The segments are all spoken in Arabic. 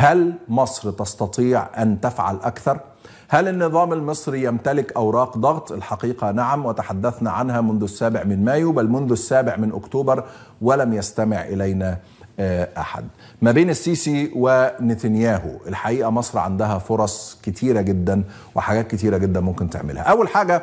هل مصر تستطيع أن تفعل أكثر؟ هل النظام المصري يمتلك أوراق ضغط؟ الحقيقة نعم وتحدثنا عنها منذ السابع من مايو بل منذ السابع من أكتوبر ولم يستمع إلينا أحد. ما بين السيسي ونتنياهو الحقيقة مصر عندها فرص كتيرة جدا وحاجات كتيرة جدا ممكن تعملها. أول حاجة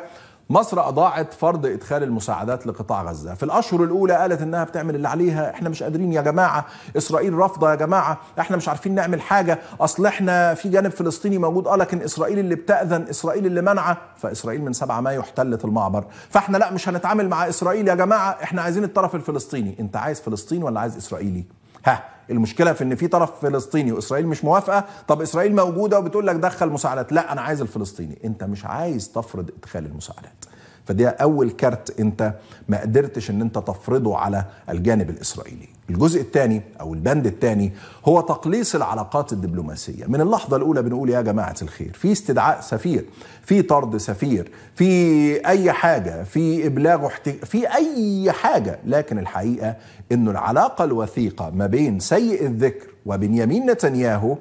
مصر أضاعت فرض إدخال المساعدات لقطاع غزة، في الأشهر الأولى قالت إنها بتعمل اللي عليها، إحنا مش قادرين يا جماعة، إسرائيل رافضة يا جماعة، إحنا مش عارفين نعمل حاجة، أصل إحنا في جانب فلسطيني موجود. آه لكن إسرائيل اللي بتأذن، إسرائيل اللي منعه، فإسرائيل من 7 مايو احتلت المعبر، فإحنا لا مش هنتعامل مع إسرائيل يا جماعة، إحنا عايزين الطرف الفلسطيني، أنت عايز فلسطين ولا عايز إسرائيلي؟ ها المشكلة في إن في طرف فلسطيني وإسرائيل مش موافقة. طب إسرائيل موجودة وبتقول لك دخل مساعدات. لا أنا عايز الفلسطيني. أنت مش عايز تفرض إدخال المساعدات. فدي أول كارت أنت ما قدرتش إن أنت تفرضه على الجانب الإسرائيلي. الجزء الثاني أو البند الثاني هو تقليص العلاقات الدبلوماسية. من اللحظة الأولى بنقول يا جماعة الخير في استدعاء سفير في طرد سفير في أي حاجة في إبلاغ احت... في أي حاجة. لكن الحقيقة انه العلاقة الوثيقة ما بين سيء الذكر وبنيامين نتنياهو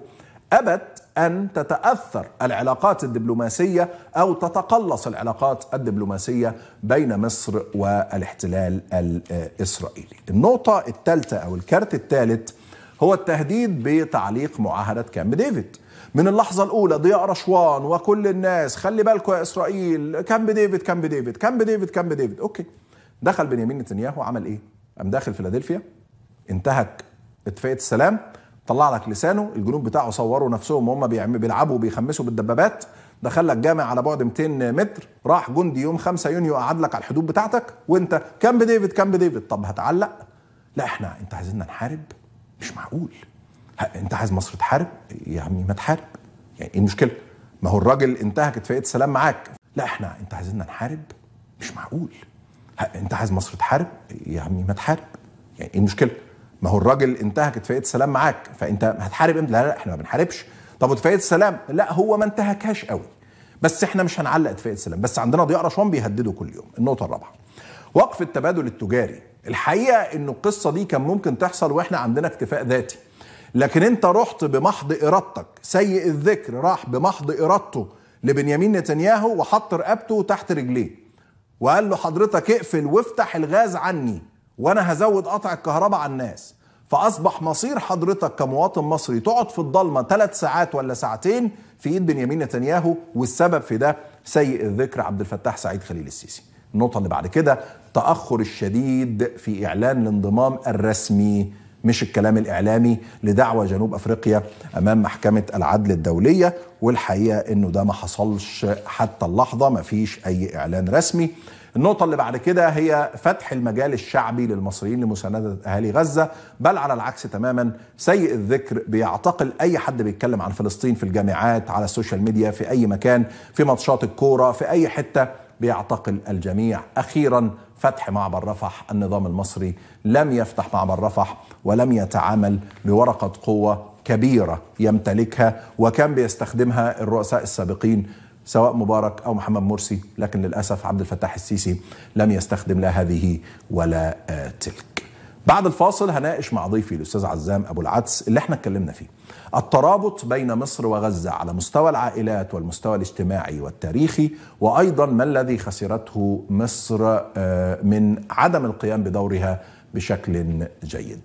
أبت أن تتأثر العلاقات الدبلوماسية أو تتقلص العلاقات الدبلوماسية بين مصر والاحتلال الإسرائيلي. النقطة الثالثة أو الكارت الثالث هو التهديد بتعليق معاهدة كامب ديفيد. من اللحظة الأولى ضياء رشوان وكل الناس خلي بالكم يا إسرائيل كامب ديفيد كامب ديفيد كامب ديفيد كامب ديفيد okay دخل بنيامين نتنياهو عمل إيه؟ قام داخل فيلادلفيا انتهك اتفاقيه السلام طلع لك لسانه الجنود بتاعه صوروا نفسهم وهم بيلعبوا وبيخمسوا بالدبابات دخل لك جامع على بعد 200 متر راح جندي يوم 5 يونيو قعد لك على الحدود بتاعتك وانت كامب ديفيد كامب ديفيد. طب هتعلق؟ لا إحنا انت عايزيننا نحارب؟ مش معقول. انت عايز مصر تحارب؟ يا عمي ما تحارب. يعني إيه المشكلة؟ ما هو الراجل انتهك اتفاقيه السلام معاك. لا إحنا انت عايزيننا نحارب؟ مش معقول. انت عايز مصر تحارب؟ يا عمي ما تحارب. يعني إيه المشكلة؟ ما هو الراجل انتهك اتفاقيه السلام معاك فانت هتحارب إمتى؟ لا لا إحنا ما بنحاربش. طب اتفاقيه السلام؟ لا هو ما انتهكهاش قوي. بس إحنا مش هنعلق اتفاقيه السلام. بس عندنا ضياء رشوان بيهددوا كل يوم. النقطة الرابعة. وقف التبادل التجاري. الحقيقة انه القصة دي كان ممكن تحصل وإحنا عندنا اكتفاء ذاتي. لكن أنت رحت بمحض إرادتك. سيء الذكر راح بمحض إرادته لبنيامين نتنياهو وحط رقبته تحت رجليه. وقال له حضرتك اقفل وافتح الغاز عني. وأنا هزود قطع الكهرباء على الناس فاصبح مصير حضرتك كمواطن مصري تقعد في الضلمة ثلاث ساعات ولا ساعتين في ايد بنيامين نتنياهو والسبب في ده سيء الذكر عبد الفتاح سعيد خليل السيسي. النقطة اللي بعد كده تأخر الشديد في إعلان الانضمام الرسمي مش الكلام الإعلامي لدعوى جنوب أفريقيا أمام محكمة العدل الدولية والحقيقة إنه ده ما حصلش حتى اللحظة ما فيش أي إعلان رسمي. النقطة اللي بعد كده هي فتح المجال الشعبي للمصريين لمساندة أهالي غزة بل على العكس تماما سيء الذكر بيعتقل أي حد بيتكلم عن فلسطين في الجامعات على ال social media في أي مكان في ماتشات الكورة في أي حتة بيعتقل الجميع. أخيرا فتح معبر رفح. النظام المصري لم يفتح معبر رفح ولم يتعامل بورقة قوة كبيرة يمتلكها وكان بيستخدمها الرؤساء السابقين سواء مبارك أو محمد مرسي. لكن للأسف عبد الفتاح السيسي لم يستخدم لا هذه ولا تلك. بعد الفاصل هناقش مع ضيفي الأستاذ عزام أبو العدس اللي إحنا اتكلمنا فيه. الترابط بين مصر وغزة على مستوى العائلات والمستوى الاجتماعي والتاريخي وأيضا ما الذي خسرته مصر من عدم القيام بدورها بشكل جيد.